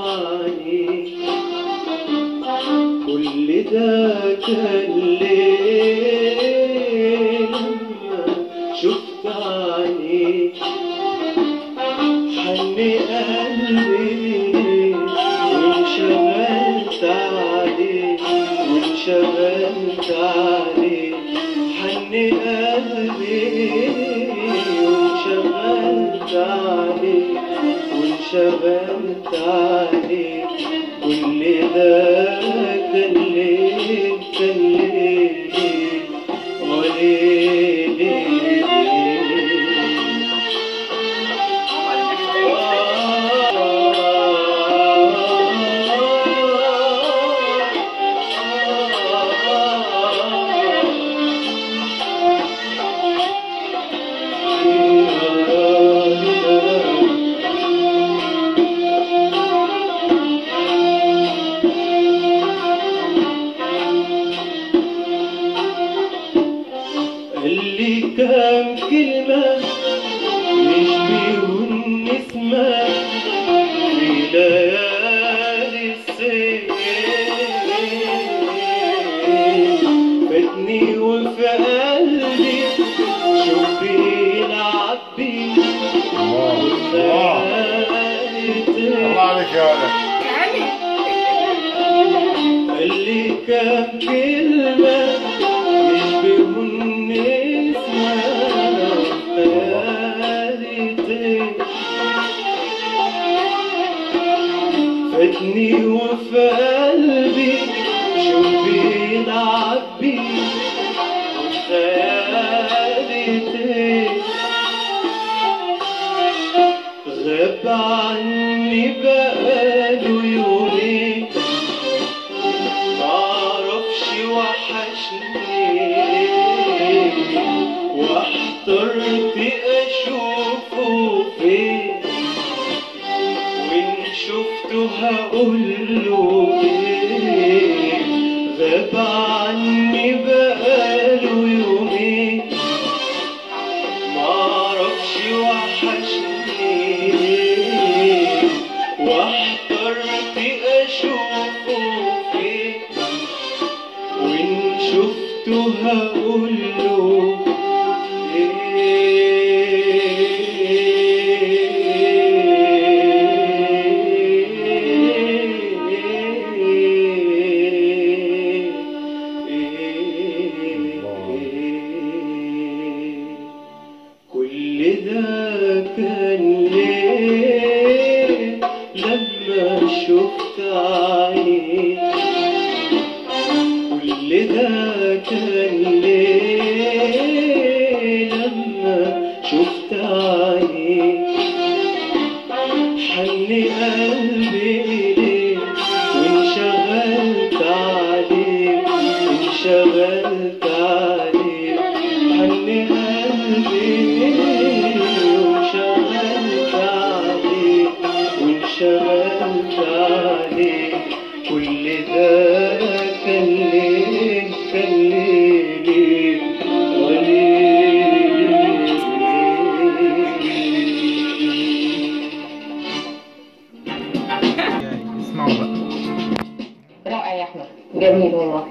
عليك كل ده كان ليه شفت قلبي وانشغلت وانشغلت قلبي وانشغلت كل ده كام كلمة يشبهوا النسمة في ليالي الصيف فاتني وفي قلبي شوفي يلعب بي الله. عليك يا ولد. اللي كان كلمة فاتني وفي قلبي شوفي يلعب بي خيالتي غاب عني بقاله يومين معرفش وحشني واحترت غاب عني بقاله يومين معرفش وحشني واحترت اشوفه فين وإن شفته هقوله كل كان ليه لما شفت عينيك حن قلبي إليك وانشغلت عليك انشغلت عليك. حن قلبي وانشغلت عليك وانشغلت عليك. كل ده كان ليه كان ليه ليه وليه اسمعوا بقى رائع يا أحمد. جميل والله.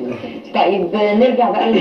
طيب نرجع بقى